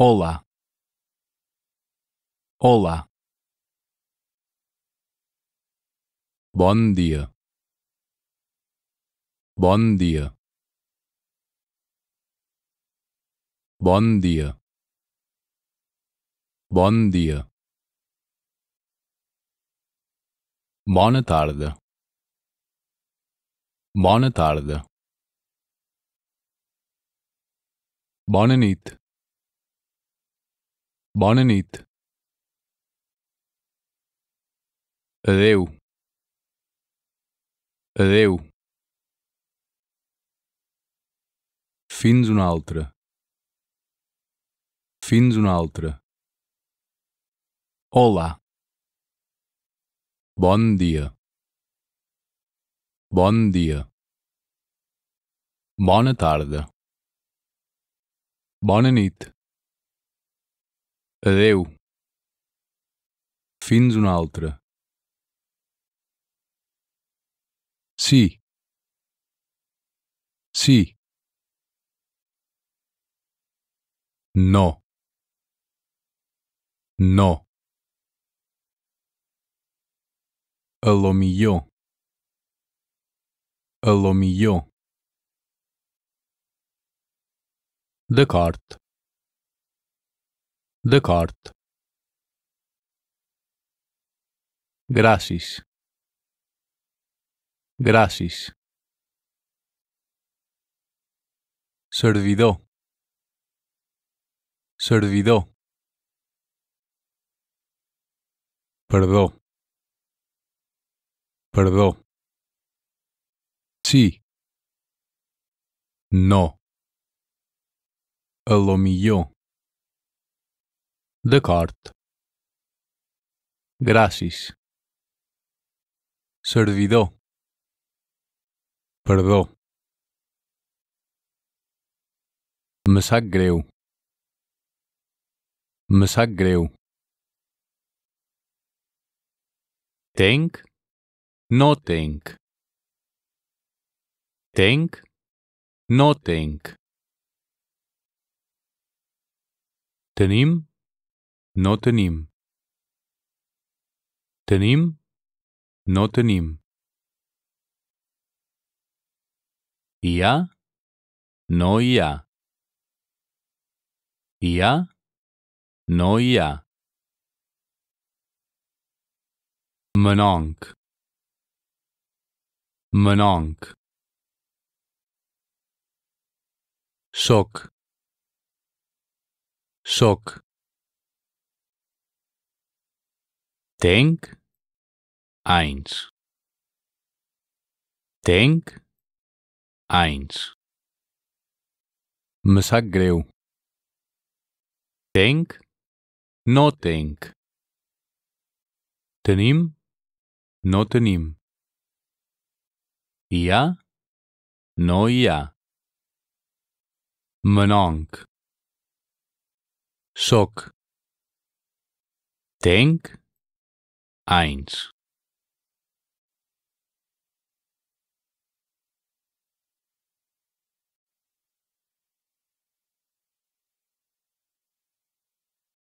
Olá. Olá. Bon dia. Bon dia. Bon dia. Bon dia. Bona tarda. Bona tarda. Bona nit. Bona nit. Adeu. Adeu. Fins una altra. Fins una altra. Olá. Bon dia. Bon dia. Bona tarda. Bona nit. Adeu. Fins una altra. Sí. Sí. No. No. A lo millor. A lo millor. D'acord. Descartes. Gracias. Gracias. Servidó. Servidó. Perdó. Perdó. Sí. No. El humilló. D'acord. Gràcies. Servidor. Perdó. Me sap greu. Me sap greu. Tenc? No tenc. Tenc? No tenc. Tenim? no tenim. Tenim, no tenim. Ia, no ia. Ia, no ia. Menonk. Menonk. Shok. Shok. Tenc. Eins. Tenc. Eins. Me sap greu. Tenc. No tenc. Tenim. No tenim. Hi ha? No hi ha. Menonc. Soc. Tenc. eins.